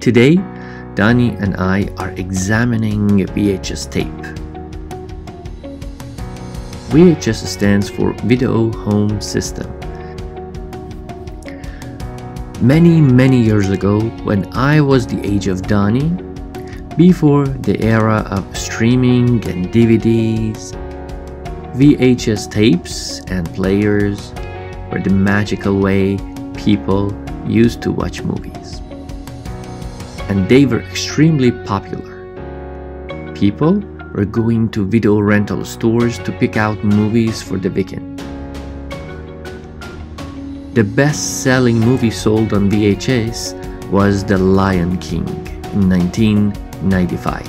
Today, Daani and I are examining VHS tape. VHS stands for Video Home System. Many, many years ago, when I was the age of Daani, before the era of streaming and DVDs, VHS tapes and players were the magical way people used to watch movies. And they were extremely popular. People were going to video rental stores to pick out movies for the weekend. The best selling movie sold on VHS was The Lion King in 1995.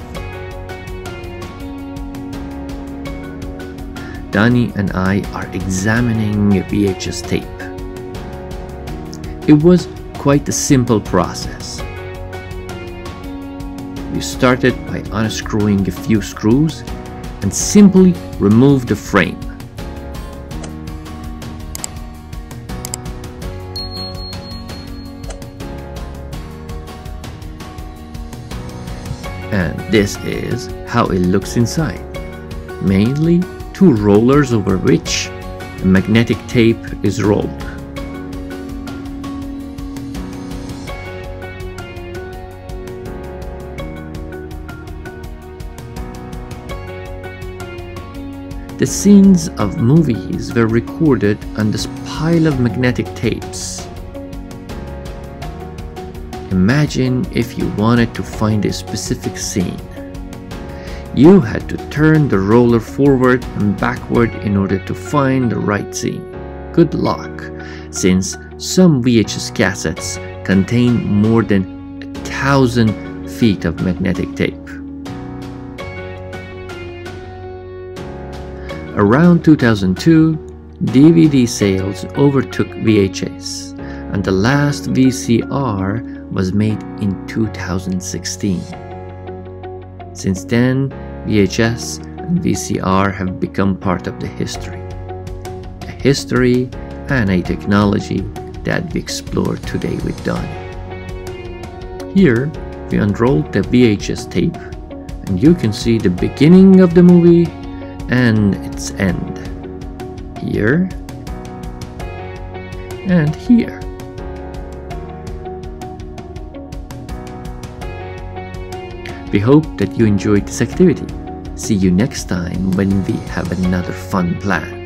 Daani and I are examining a VHS tape. It was quite a simple process. We started by unscrewing a few screws and simply remove the frame. And this is how it looks inside. Mainly two rollers over which magnetic tape is rolled. The scenes of movies were recorded on this pile of magnetic tapes. Imagine if you wanted to find a specific scene. You had to turn the roller forward and backward in order to find the right scene. Good luck, since some VHS cassettes contain more than a thousand feet of magnetic tape. Around 2002, DVD sales overtook VHS, and the last VCR was made in 2016. Since then, VHS and VCR have become part of the history. A history and a technology that we explore today with Daani. Here, we unrolled the VHS tape, and you can see the beginning of the movie and its end. Here and here. We hope that you enjoyed this activity. See you next time when we have another fun plan.